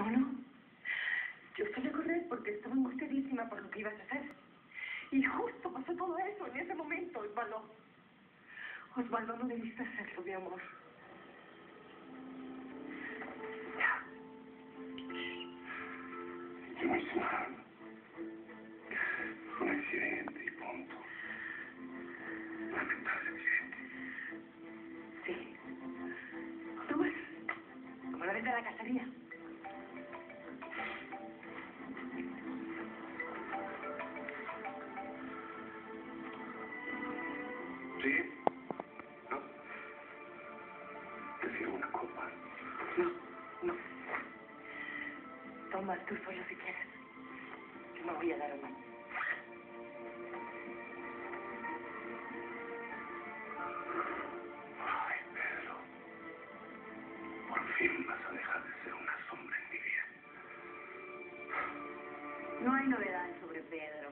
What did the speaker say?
No, no. Yo solo correr porque estaba angustiadísima por lo que ibas a hacer. Y justo pasó todo eso en ese momento, Osvaldo. Osvaldo, no debiste hacerlo, mi amor. Ya. No hice nada. Un accidente y punto. Lamentable accidente. Sí. ¿Tú? Como la vez de la cacería. ¿Sí? ¿No? ¿Te sirvo una copa? No, no. Toma tú solo si quieres. Yo me voy a dar una. Ay, Pedro. Por fin vas a dejar de ser una sombra en mi vida. No hay novedades sobre Pedro.